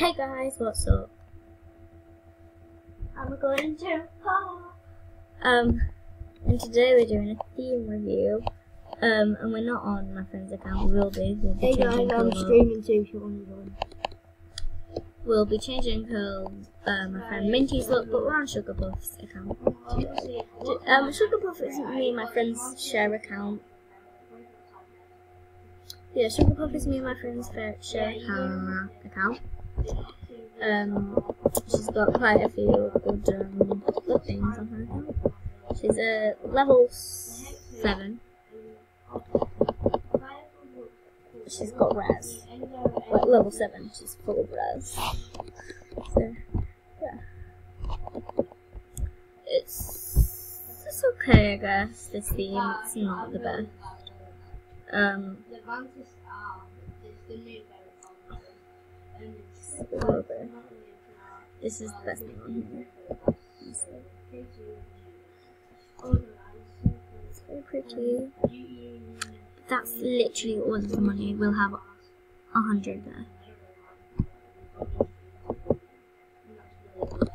Hey guys, what's up? I'm going to pop. Um, and today we're doing a theme review. Um, and we're not on my friend's account. We will be. We'll be Hey guys, changing I'm streaming too if you want to join. We'll be changing colour. Uh, my friend Minty's look, but we're on Sugar Puff's account. Um, Sugar Puff isn't me and my friend's share account. Yeah, Sugar Puff is me and my friend's share account. Um, she's got quite a few good, um, good things on her. She's a level seven. She's got res. Like level seven, she's full of res. So, yeah. It's it's okay, I guess. This theme, it's not the best. Um, This is the best thing on here. very pretty. That's literally all of the money. We'll have a hundred there.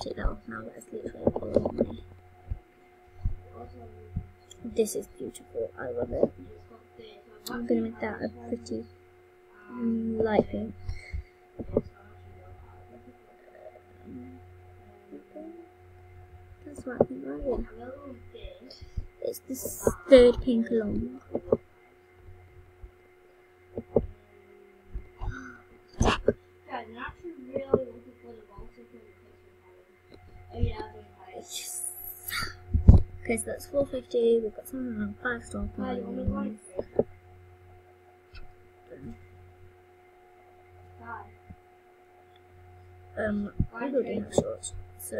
Take that off now. That's literally all of the money. This is beautiful. I love it. I'm gonna make that a pretty light pink. What I right. It's this third pink along. I'm the I'm. Okay, so that's 450. We've got something on 5 star I'm Um, already have shorts, so.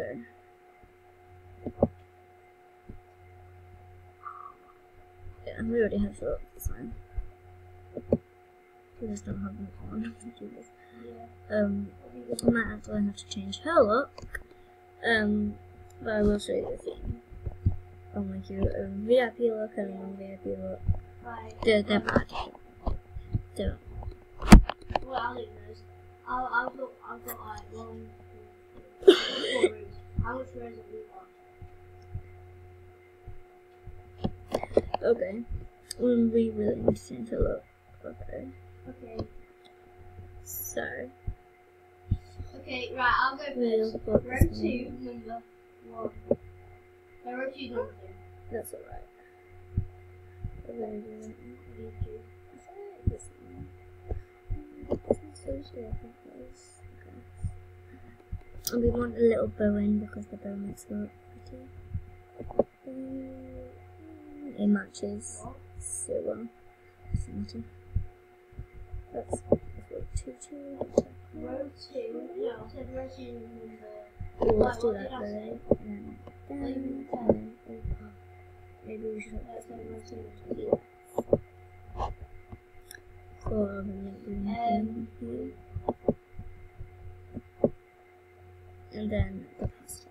Yeah, we already have shorts, it's fine. We just don't have them on this. Um, I might actually have to change her look. Um, but I will show you the theme. I'll make you a VIP look and a non-VIP look. They're, they're bad. They're Well, I'll leave those. I'll, got, I've got like one, two, four. How much rows have we got? Okay. Um, we really need to look. Okay. Okay. So, Okay, right, I'll go first. Row two, number one. No, row two, number two. That's alright. We're gonna do that. Row two. Is that this one? This one's so short, I think it is. Okay. And we want a little bow in because the bow makes it look pretty. Um, It matches so well. That's two two. Row two, no, I said row two. Let's do that though. And then, and then, oh, maybe we should have said row two. this for the thing here. And then the pasta.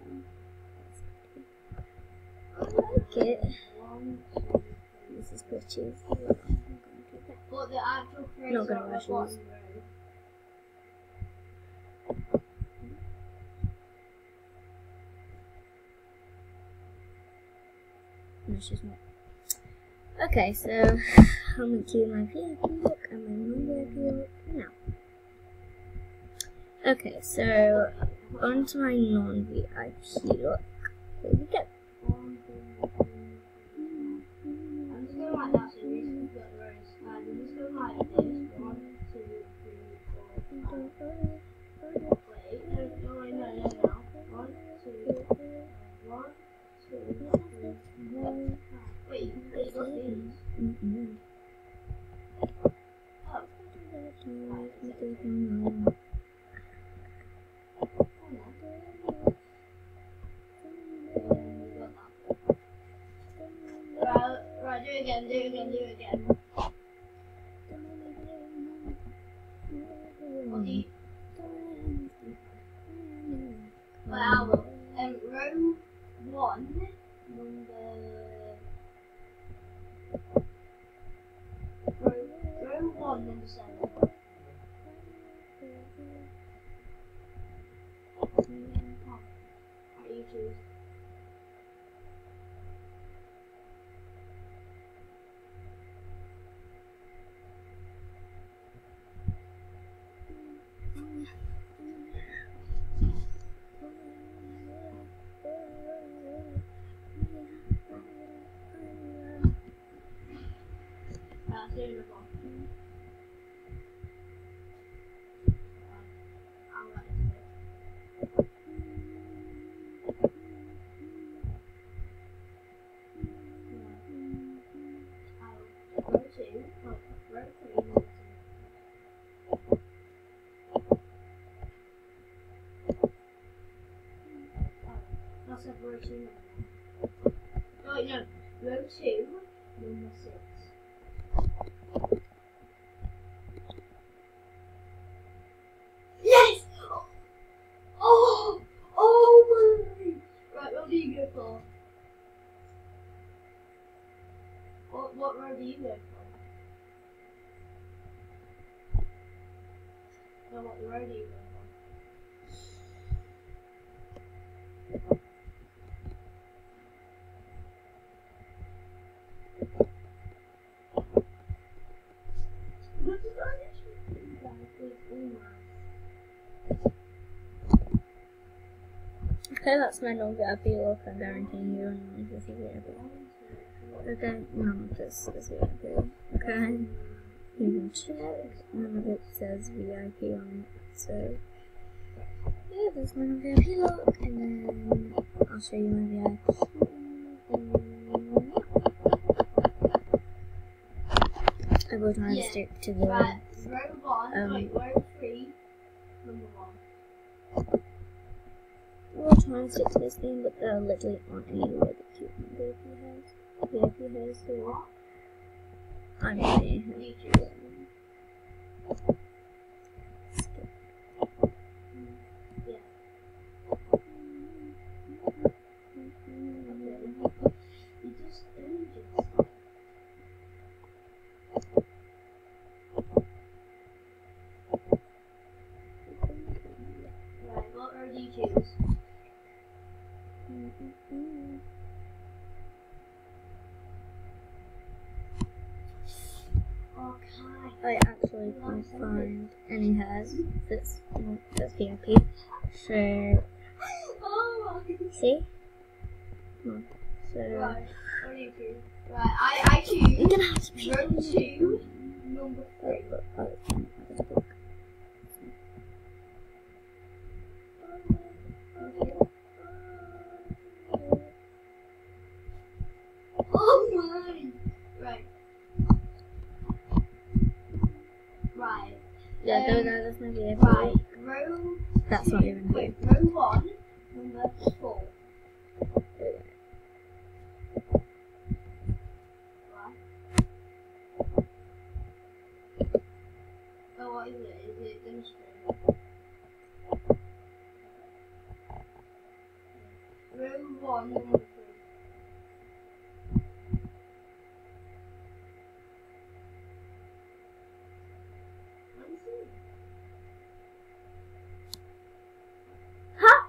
I like it. One, two, This is pretty. But the actual phrase Not gonna on wear the bottom shoes. row. No, she's not. Okay, so I'll make you my VIP look and my non-VIP look now. Okay, so on to my non-VIP look. Here we go. Right, do it again, do it again, do it again. 13. Right, no. Row 2, number 6. Yes! Oh! Oh my! Right, what do you go for? What, what row do you go for? No, what the row do you go Okay, that's my no VIP look. I'm guaranteeing you don't know if you VIP. Okay, no, this is VIP. Okay, you can check. None of it says VIP on it, so yeah, that's my no VIP look, and then I'll show you my VIP. I will try and Yeah. stick to the. Right, row one, Um, wait, row three, number one. We'll try and stick to this thing, but there literally aren't any really cute VIP hairs. VIP hairs, so I'm gonna You choose. skip. Actually can't find any hairs that's well, that's VIP. So Oh, see, Hmm. so right. What do you choose? Right, I, I I'm choose gonna have to two, number three. Oh, oh, Oh my! Right. Right. Yeah, Um, are that's my VIP. Right. Row. That's not even Wait, row one, number four. Oh, what is it? Is it demonstrating? Row one, number three. What is it? Huh?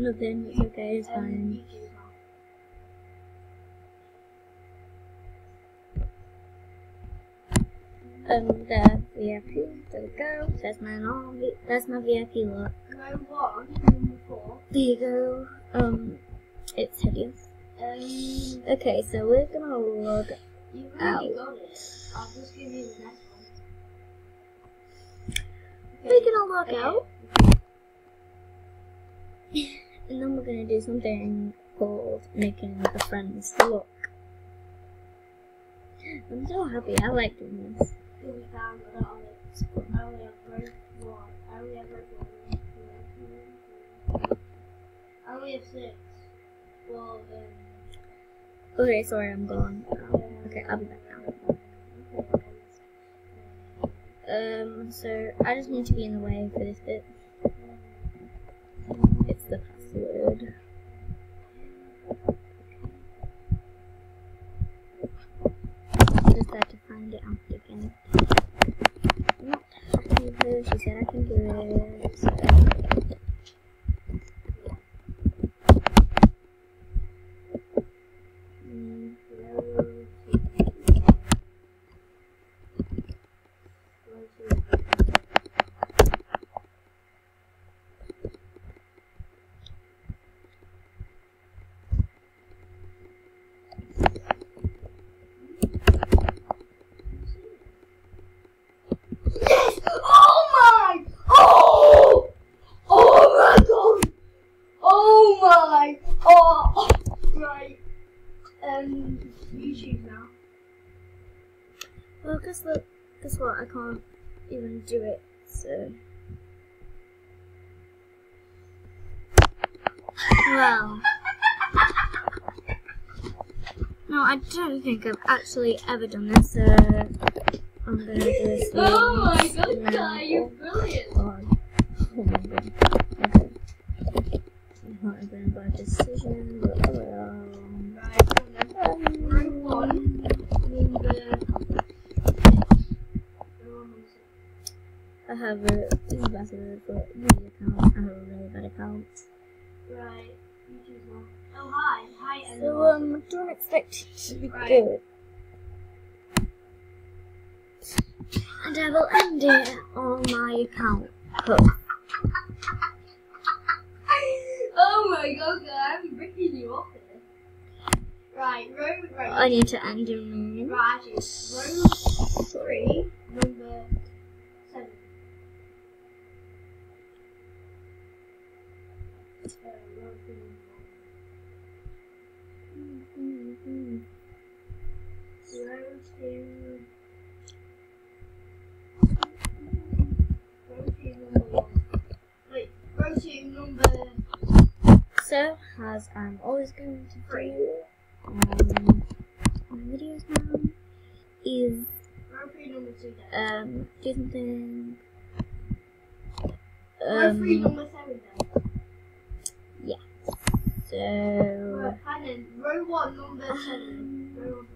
Um, Nothing. It's okay. It's fine. Um, the VIP. There we go. That's my long. That's my VIP look. Row one. There you go. Um, it's hideous. Um, Okay, so we're gonna log. got it. I'll just give you the next one. We're gonna log Okay. out, then gonna do something called making a friends look. I'm so happy. I like doing this. Here we found a lot of it. I only have one. I only have one. two, three, four. I only have six. Well, um, Okay, sorry, I'm gone. Um, okay, I'll be back now. Um, so I just need to be in the way for this bit. It's the password. YouTube now. Well, guess what? Guess what? I can't even do it. So. Well. No, I don't think I've actually ever done this, so I'm gonna So um don't expect it to be good. And I will end it on my account. Oh my god, I'm breaking you off here. Right, row, right. I need to end in Right, row three, number seven. Uh, row three, number number. So, as I'm always going to do um, my videos now, is Row three, number two. Um, do something. Um, number seven. So. Row, and then row one, number seven. Um,